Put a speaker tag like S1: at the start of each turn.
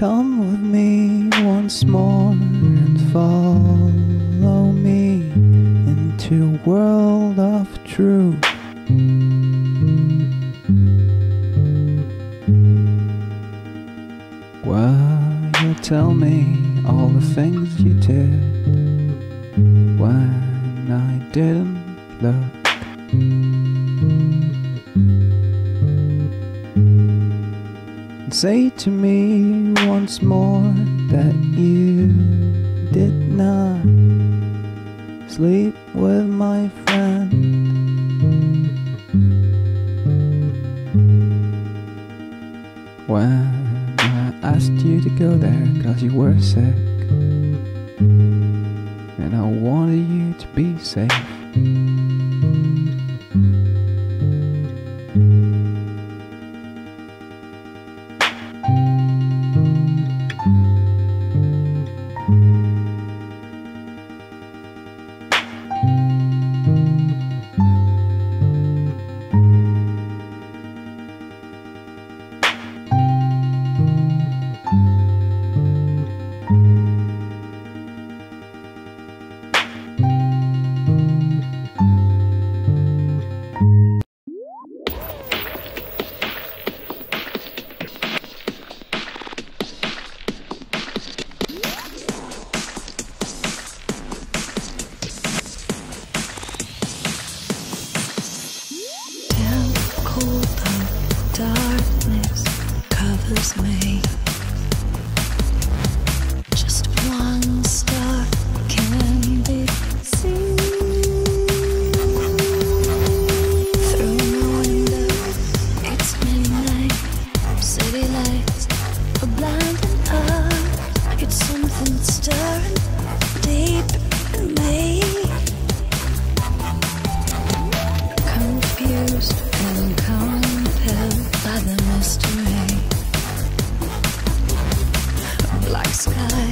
S1: Come with me once more and follow me into a world of truth. Well, you tell me all the things you did when I didn't look. And say to me once more that you did not sleep with my friend. When I asked you to go there cause you were sick And I wanted you to be safe sky.